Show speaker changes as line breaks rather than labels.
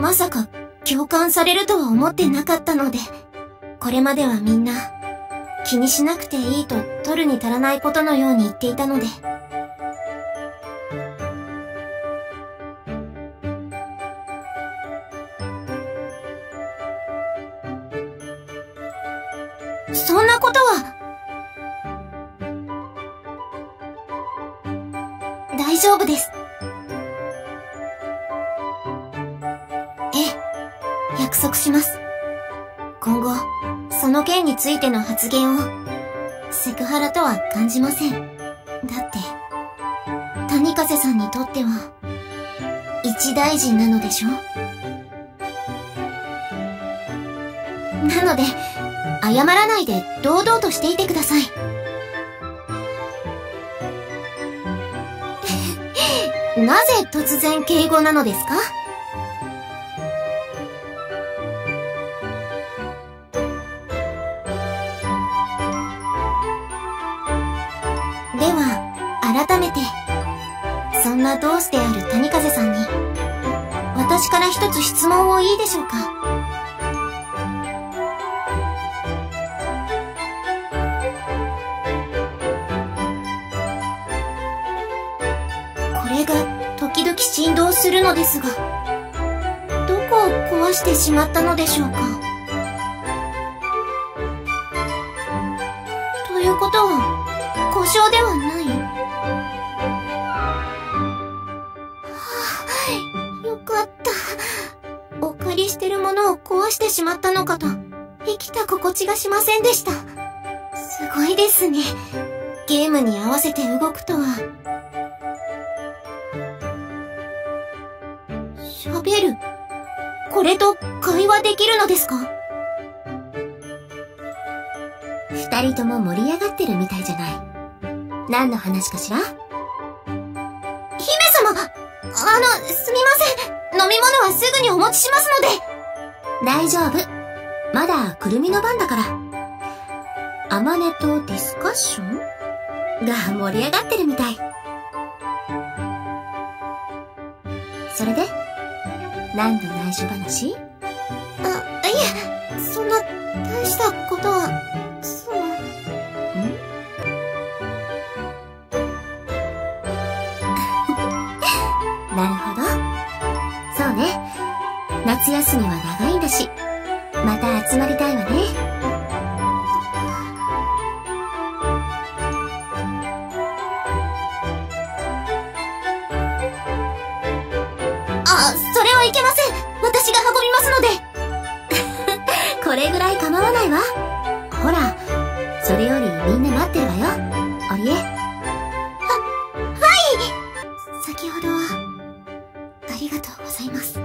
まさか共感されるとは思ってなかったので、これまではみんな気にしなくていいと取るに足らないことのように言っていたので。そんなことは、大丈夫です。約束します。今後、その件についての発言を、セクハラとは感じません。だって、谷風さんにとっては、一大臣なのでしょ？なので、謝らないで堂々としていてください。なぜ突然敬語なのですか？では、改めて、そんな同志である谷風さんに、私から一つ質問をいいでしょうか？これが、時々振動するのですが、どこを壊してしまったのでしょうか？ということは、故障ではないはあ、よかった。お借りしてるものを壊してしまったのかと、生きた心地がしませんでした。すごいですね。ゲームに合わせて動くとは。喋る。これと会話できるのですか？
二人とも盛り上がってるみたいじゃない。何の話かしら？姫
様あの、すみません。飲み物はすぐにお持ちしますので。
大丈夫。まだくるみの番だから。アマネとディスカッション？が盛り上がってるみたい。それで何の内緒話？
あ、いえ、そんな、大したことは、
夏休みは長いんだしまた集まりたいわね。
あそれはいけません。私が運び
ますので。これぐらい構わないわ。ほらそれよりみんな待ってるわよ。おりえ。は
はい。先ほどはありがとうございます。